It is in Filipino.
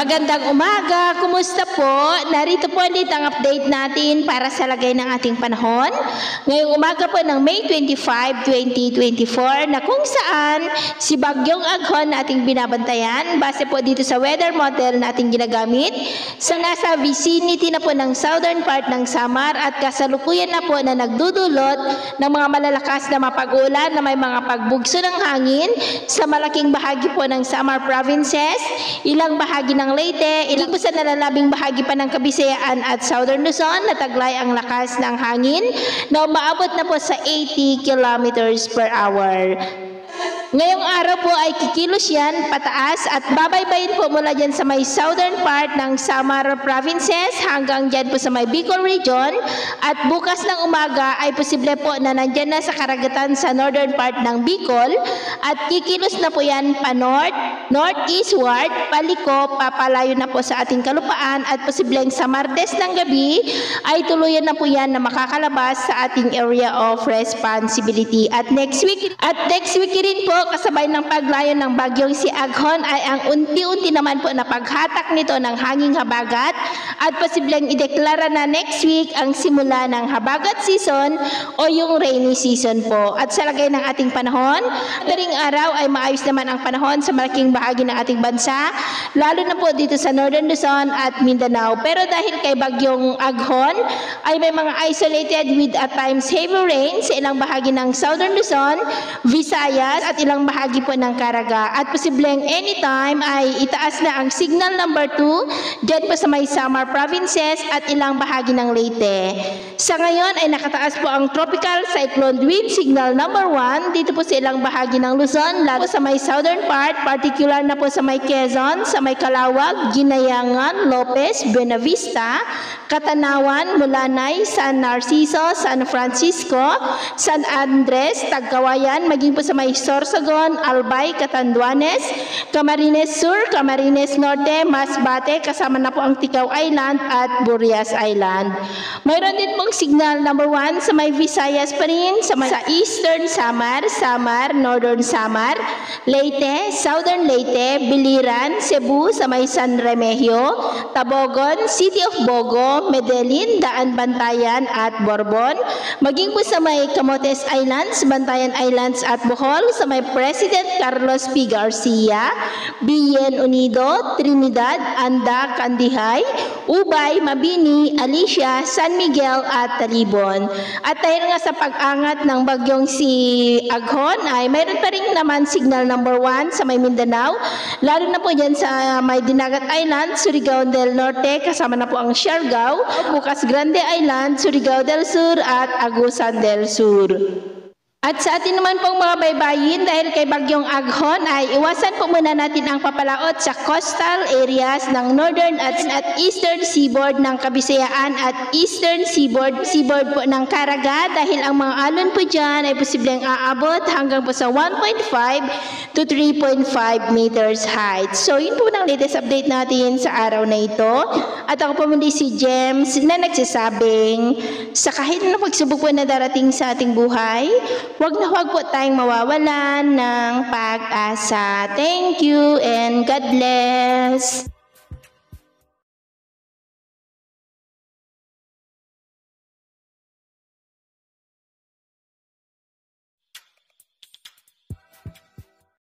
Magandang umaga, kumusta po? Narito po ulit ang update natin para sa lagay ng ating panahon. Ngayong umaga po ng May 25, 2024 na kung saan si Bagyong Aghon na ating binabantayan base po dito sa weather model na ating ginagamit sa nasa vicinity na po ng southern part ng Samar at kasalukuyan na po na nagdudulot ng mga malalakas na mapag-ulan na may mga pagbugso ng hangin sa malaking bahagi po ng Samar provinces, ilang bahagi ng Leyte, ilang sa nalalabing bahagi pa ng Kabisayaan at Southern Luzon na taglay ang lakas ng hangin na umaabot na po sa 80 kilometers per hour. Ngayong araw po ay kikilos yan pataas at babaybayin po mula dyan sa may southern part ng Samar provinces hanggang dyan po sa may Bicol region. At bukas ng umaga ay posible po na nandyan na sa karagatan sa northern part ng Bicol. At kikilos na po yan pa north, northeastward, paliko, papalayo na po sa ating kalupaan. At posibleng sa Martes ng gabi ay tuluyan na po yan na makakalabas sa ating area of responsibility. At next week at next week rin po kasabay ng paglayo ng bagyong si Aghon ay ang unti-unti naman po na paghatak nito ng hanging habagat at posibleng ideklara na next week ang simula ng habagat season o yung rainy season po. At sa lagay ng ating panahon, daring araw ay maayos naman ang panahon sa malaking bahagi ng ating bansa, lalo na po dito sa Northern Luzon at Mindanao. Pero dahil kay bagyong Aghon ay may mga isolated with at times heavy rain sa ilang bahagi ng Southern Luzon, Visayas at ilang bahagi po ng Caraga. At posibleng anytime ay itaas na ang signal number 2 dyan po sa may Samar provinces at ilang bahagi ng Leyte. Sa ngayon ay nakataas po ang tropical cyclone wind signal number 1 dito po sa ilang bahagi ng Luzon, lalo sa may southern part, particular na po sa may Quezon, sa may Calawag, Ginayangan, Lopez, Buenavista, Katanawan, Mulanay, San Narciso, San Francisco, San Andres, Tagkawayan, maging po sa may Sorsogon, Albay, Catanduanes, Camarines Sur, Camarines Norte, Masbate, kasama na po ang Tikaw Island at Burias Island. Mayroon din pong signal number 1 sa may Visayas pa rin, sa, may, sa Eastern Samar, Samar, Northern Samar, Leyte, Southern Leyte, Biliran, Cebu, sa may San Remigio, Tabogon, City of Bogo, Medellin, Daan Bantayan at Borbon, maging po sa may Camotes Islands, Bantayan Islands at Bohol, sa may President Carlos P. Garcia, Bien Unido, Trinidad, Anda, Candihay, Ubay, Mabini, Alicia, San Miguel at Talibon. At dahil nga sa pag-angat ng bagyong si Aghon ay mayroon pa rin naman signal number 1 sa may Mindanao, lalo na po dyan sa may Dinagat Island, Surigao del Norte, kasama na po ang Siargao, Bukas Grande Island, Surigao del Sur at Agusan del Sur. At sa atin naman pong mga baybayin, dahil kay Bagyong Aghon ay iwasan po muna natin ang papalaot sa coastal areas ng northern at, at eastern seaboard ng Kabisayaan at eastern seaboard, seaboard po ng Caraga dahil ang mga alon po dyan ay posibleng aabot hanggang po sa 1.5 to 3.5 meters height. So yun po ang latest update natin sa araw na ito. At ako po muli si James na nagsasabing sa kahit na pagsubok po na darating sa ating buhay, Huwag na huwag po tayong mawawalan ng pag-asa. Thank you and God bless.